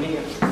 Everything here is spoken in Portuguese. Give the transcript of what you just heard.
meia.